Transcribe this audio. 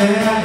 distracted